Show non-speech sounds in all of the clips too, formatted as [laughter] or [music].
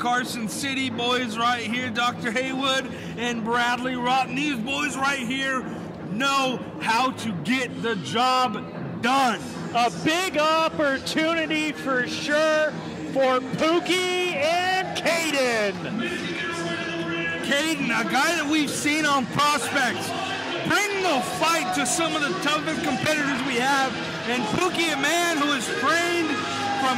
Carson City boys right here, Dr. Haywood and Bradley Rotten, these boys right here know how to get the job done. A big opportunity for sure for Pookie and Caden. Caden, a guy that we've seen on prospects, bring the fight to some of the toughest competitors we have. And Pookie, a man who is trained from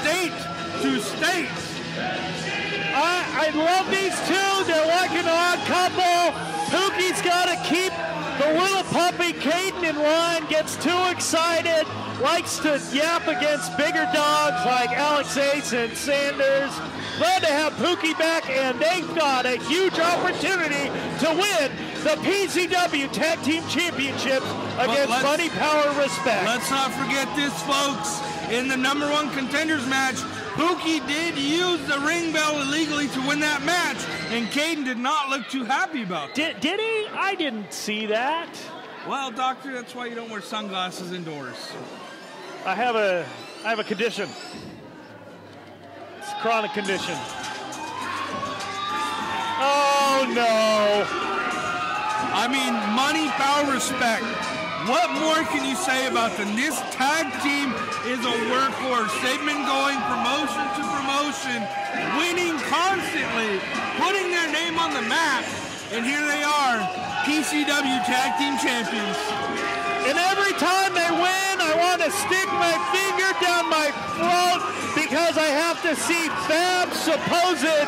state to state. I, I love these two. They're like an odd couple. Pookie's got to keep the little puppy Caden in line, gets too excited, likes to yap against bigger dogs like Alex Ace and Sanders. Glad to have Pookie back, and they've got a huge opportunity to win the PCW Tag Team Championships against Money Power Respect. Let's not forget this, folks. In the number one contenders match, Pookie did use the ring bell illegally to win that match, and Caden did not look too happy about that. Did, did he? I didn't see that. Well, doctor, that's why you don't wear sunglasses indoors. I have a I have a condition. It's a chronic condition. Oh no. I mean, money, power, respect. What more can you say about them? This tag team is a workhorse. They've been going promotion to promotion, winning constantly, putting their name on the map, and here they are, PCW Tag Team Champions. And every time they win, I want to stick my finger down my throat because I have to see Fab's supposed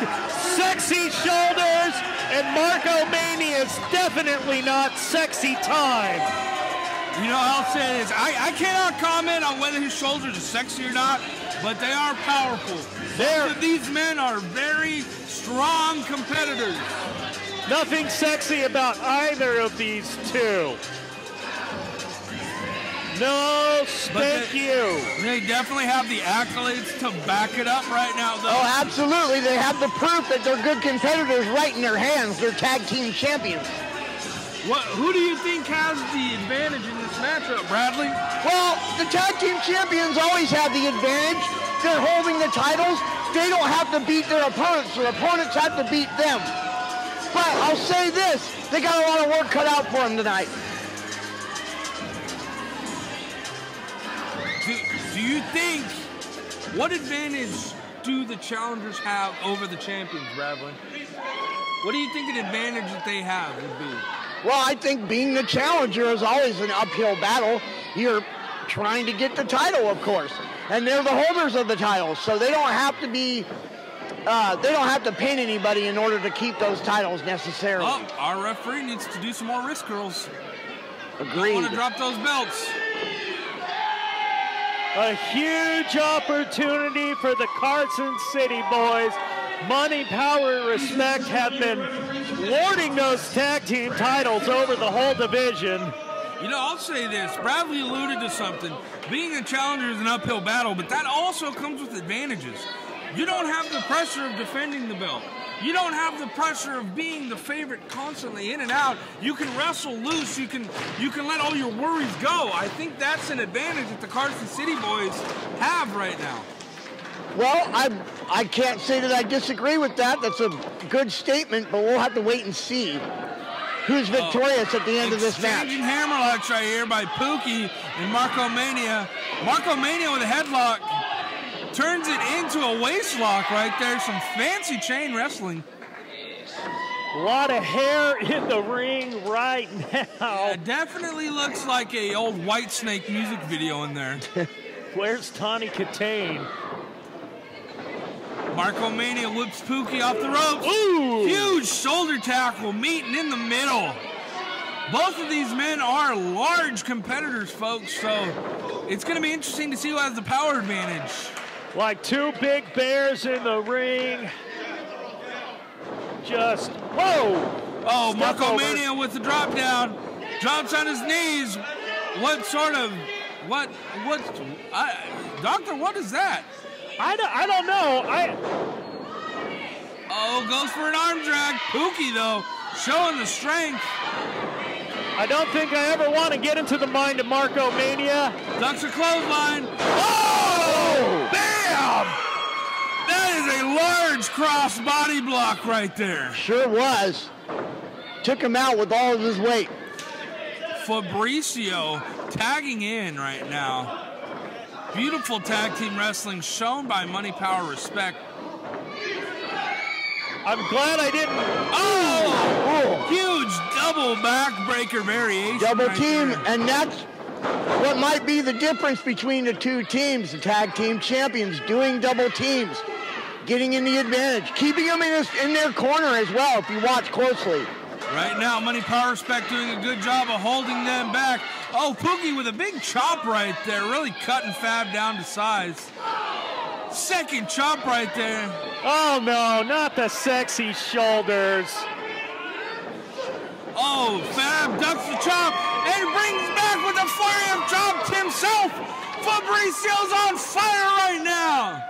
sexy shoulders and Marco Mania's definitely not sexy time. You know, I'll say this. I, I cannot comment on whether his shoulders are sexy or not, but they are powerful. They're- these men are very strong competitors. Nothing sexy about either of these two. No, thank they- you. They definitely have the accolades to back it up right now, though. Oh, absolutely. They have the proof that they're good competitors right in their hands. They're tag team champions. What, who do you think has the advantage in this matchup, Bradley? Well, the tag team champions always have the advantage. They're holding the titles. They don't have to beat their opponents. Their opponents have to beat them. But I'll say this, they got a lot of work cut out for them tonight. Do, do you think what advantage do the challengers have over the champions, Bradley? What do you think an advantage that they have would be? Well, I think being the challenger is always an uphill battle. You're trying to get the title, of course. And they're the holders of the titles, so they don't have to be uh, they don't have to pin anybody in order to keep those titles necessarily. Oh, our referee needs to do some more wrist curls. Agreed. Want to drop those belts? A huge opportunity for the Carson City boys. Money, power, respect have been lording those tag team titles over the whole division. You know, I'll say this. Bradley alluded to something. Being a challenger is an uphill battle, but that also comes with advantages. You don't have the pressure of defending the belt. You don't have the pressure of being the favorite constantly in and out. You can wrestle loose. You can you can let all your worries go. I think that's an advantage that the Carson City boys have right now. Well, I I can't say that I disagree with that. That's a good statement, but we'll have to wait and see who's oh, victorious at the end of this match. Exchanging hammerlocks right here by Pookie and Marco Mania. Marco Mania with a headlock turns it into a waist lock right there. Some fancy chain wrestling. A lot of hair in the ring right now. It definitely looks like a old Whitesnake music video in there. [laughs] Where's Tawny Kitaen? Marco Mania whips Pookie off the ropes. Ooh! Huge shoulder tackle meeting in the middle. Both of these men are large competitors, folks, so it's going to be interesting to see who has the power advantage. Like two big bears in the ring. Just, whoa! Oh, Step Marco over. Mania with the drop down, drops on his knees. What sort of, what, what, I, Doctor, what is that? I don't, I don't know. I, Oh, goes for an arm drag. Pookie, though, showing the strength. I don't think I ever want to get into the mind of Marco Mania. Ducks a clothesline. Oh! Bam! That is a large Large cross body block right there. Sure was. Took him out with all of his weight. Fabricio tagging in right now. Beautiful tag team wrestling shown by Money Power Respect. I'm glad I didn't. Oh! oh! Huge double backbreaker variation. Double right team, there. and that's what might be the difference between the two teams, the tag team champions, doing double teams, getting in the advantage, keeping them in, his, in their corner as well, if you watch closely. Right now, Money Power Respect doing a good job of holding them back. Oh, Pookie with a big chop right there, really cutting Fab down to size. Second chop right there. Oh no, not the sexy shoulders. Oh, Fab ducks the chop and brings back with a of chops himself. Fabricio's on fire right now.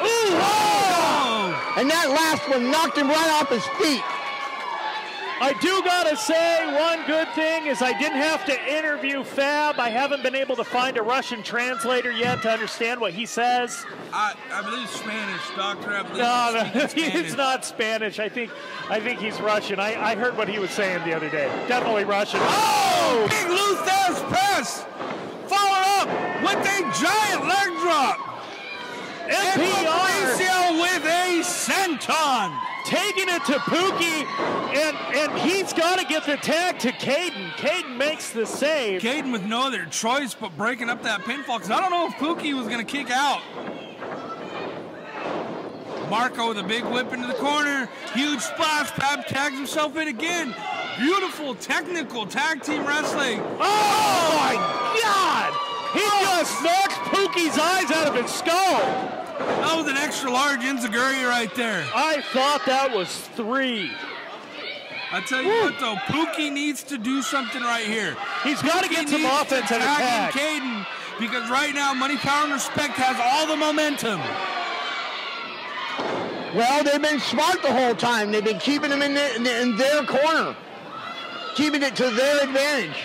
Ooh, ah! oh! And that last one knocked him right off his feet. I do gotta say, one good thing is I didn't have to interview Fab. I haven't been able to find a Russian translator yet to understand what he says. I, I believe Spanish, Doctor. I believe No, no, [laughs] he's not Spanish. I think, I think he's Russian. I, I heard what he was saying the other day. Definitely Russian. Oh, big Lou Thesz press. Followed up with a giant leg drop. MPR with a senton. Taking it to Pookie, and and he's got to get the tag to Caden. Caden makes the save. Caden with no other choice but breaking up that pinfall because I don't know if Pookie was going to kick out. Marco with a big whip into the corner. Huge splash. Fab tags himself in again. Beautiful technical tag team wrestling. Oh my God! He oh. just knocks Pookie's eyes out of his skull. That was an extra large enzuigiri right there. I thought that was three. I tell you what though, Pookie needs to do something right here. He's got to get some offense and attack. Caden because right now Money Power and Respect has all the momentum. Well, they've been smart the whole time. They've been keeping them in, their- in their- in their corner, keeping it to their advantage.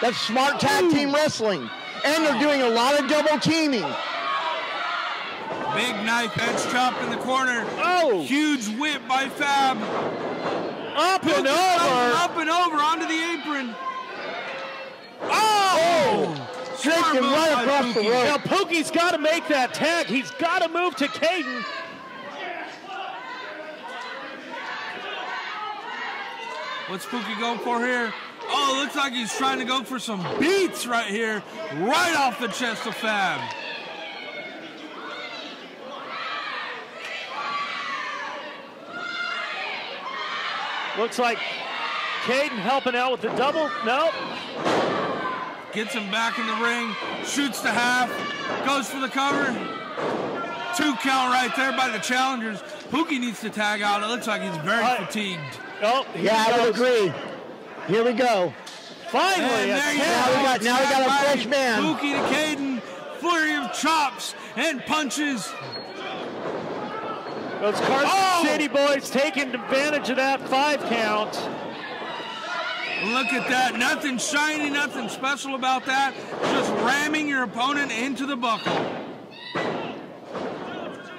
That's smart tag team wrestling. And they're doing a lot of double teaming. Big knife edge chop in the corner. Oh, Huge whip by Fab. up and over. Up and over onto the apron. Oh! oh. Straight Smart him right across the Pookie. rope. Now Pookie's got to make that tag. He's got to move to Caden. What's Pookie going for here? Oh, looks like he's trying to go for some beats right here, right off the chest of Fab. Looks like Caden helping out with the double. Nope. Gets him back in the ring, shoots the half, goes for the cover. Two count right there by the challengers. Pookie needs to tag out. It looks like he's very Uh, fatigued. Oh, Yeah, he I would agree. Here we go. Finally, And there you. Now we got- now we got a Tag fresh man. Pookie to Caden. Flurry of chops and punches. Those Carson Oh! City boys taking advantage of that five count. Look at that. Nothing shiny, nothing special about that. Just ramming your opponent into the buckle.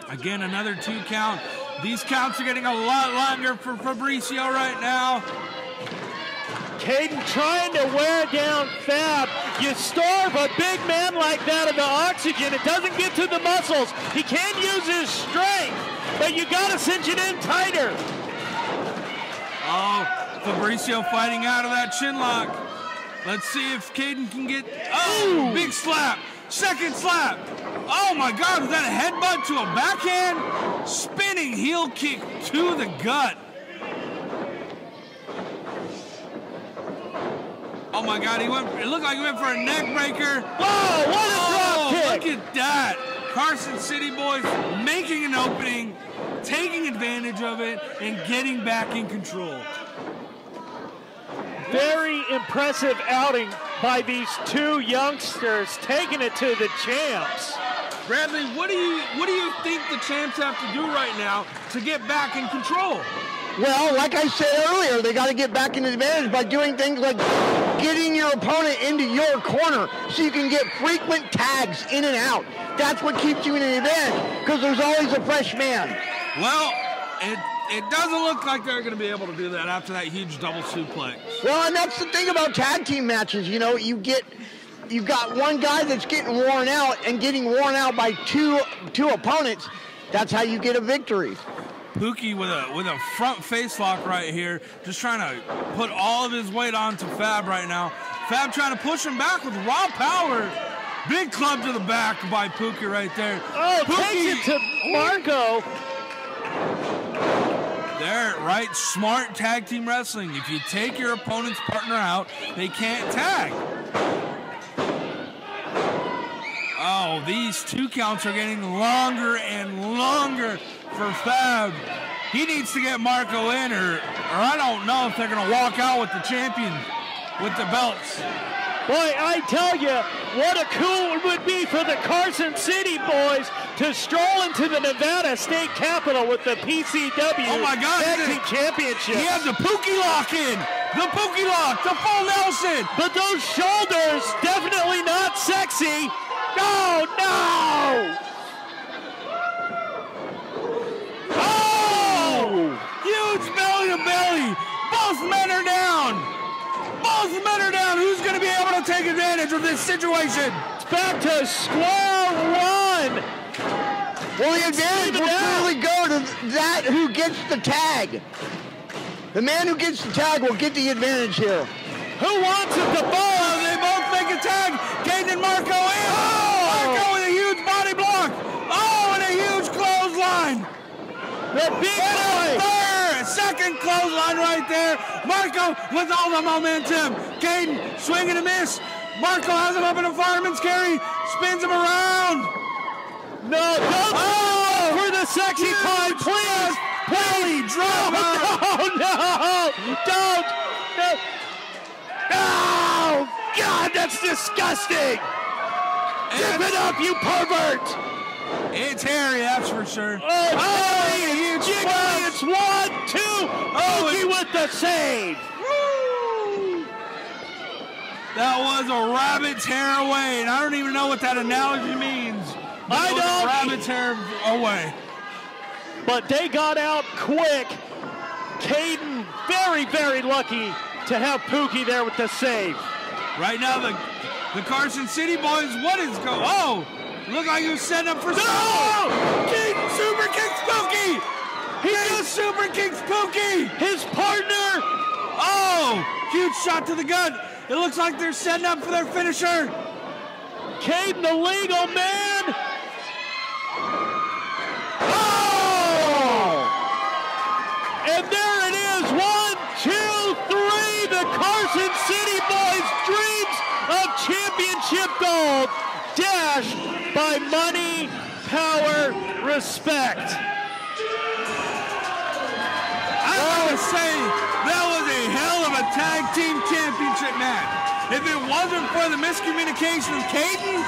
Again, another two count. These counts are getting a lot longer for Fabricio right now. Caden trying to wear down Fab. You starve a big man like that of the oxygen. It doesn't get to the muscles. He can't use his strength, but you got to cinch it in tighter. Oh, Fabricio fighting out of that chin lock. Let's see if Caden can get. Oh, big slap. Second slap. Oh my God, is that a headbutt to a backhand? Spinning heel kick to the gut. Oh my God, he went. It looked like he went for a neck breaker. Oh, what a Oh, drop look at that. Carson City boys making an opening, taking advantage of it, and getting back in control. Very impressive outing by these two youngsters, taking it to the champs. Bradley, what do you what do you think the champs have to do right now to get back in control? Well, like I said earlier, they got to get back in the advantage by doing things like getting your opponent into your corner so you can get frequent tags in and out. That's what keeps you in an advantage because there's always a fresh man. Well, it it doesn't look like they're going to be able to do that after that huge double suplex. Well, and that's the thing about tag team matches. You know, you get you've got one guy that's getting worn out and getting worn out by two two opponents. That's how you get a victory. Pookie with a with a front face lock right here, just trying to put all of his weight onto Fab right now. Fab trying to push him back with raw power. Big club to the back by Pookie right there. Oh, Pookie, takes it to Marco. There, right? Smart tag team wrestling. If you take your opponent's partner out, they can't tag. Oh, these two counts are getting longer and longer for Fab. He needs to get Marco in, or, or I don't know if they're going to walk out with the champion with the belts. Boy, I tell you, what a cool it would be for the Carson City boys to stroll into the Nevada State Capitol with the PCW Oh my God, Tag Team Championship. He had the Pookie lock in, the Pookie lock, the full Nelson. But those shoulders, definitely not sexy. No, no! Oh! Huge belly to belly. Both men are down. Both men are down. Take advantage of this situation? It's back to square one. Well, the advantage will clearly go to that who gets the tag. The man who gets the tag will get the advantage here. Who wants it to fall? Oh, they both make a tag. Caden and oh! Marco in. Marco with a huge body block. Oh, and a huge clothesline. The big boy. Second clothesline right there. Marco with all the momentum. Caden swinging a miss. Marco has him up in a fireman's carry. Spins him around. No, don't Oh! for the sexy time, please. Belly drama. Oh no! [laughs] no. Don't! No! Oh, God, that's disgusting! Zip it up, you pervert! It's hairy, that's for sure. Oh, Oh, huge jiggly! It's one, two. Oh, it- with the save. That was a rabbit's hair away, and I don't even know what that analogy means. I it was a don't- rabbit's hair away. But they got out quick. Caden, very, very lucky to have Pookie there with the save. Right now, the the Carson City boys, what is going? Oh, look like you set setting up for no! King super kicks Pookie. He just super kicks Pookie. His partner, Oh, huge shot to the gut. It looks like they're setting up for their finisher. Caden, the legal man. Oh! And there it is. One, two, three. The Carson City boys' dreams of championship gold by money, power, respect. I gotta say, that was a hell of a tag team championship match. If it wasn't for the miscommunication of Caden,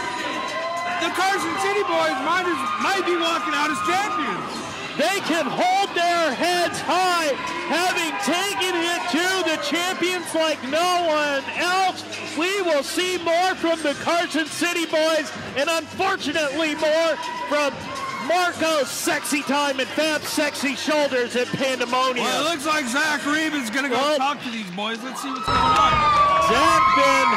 the Carson City boys might, might be walking out as champions. They can hold their heads high, having taken it to the champions like no one else. We will see more from the Carson City boys, and unfortunately more from Marco's sexy time and Fab's sexy shoulders at Pandemonium. Well, it looks like Zach Reeve is gonna go Well- talk to these boys. Let's see what's going on. Zach been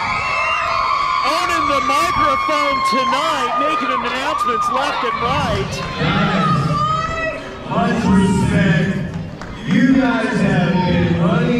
owning the microphone tonight, making announcements left and right. much respect. You guys have been running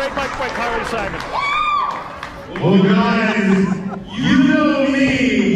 better. Trademarked by Carly Simon. Well, guys, you know me for 23 years.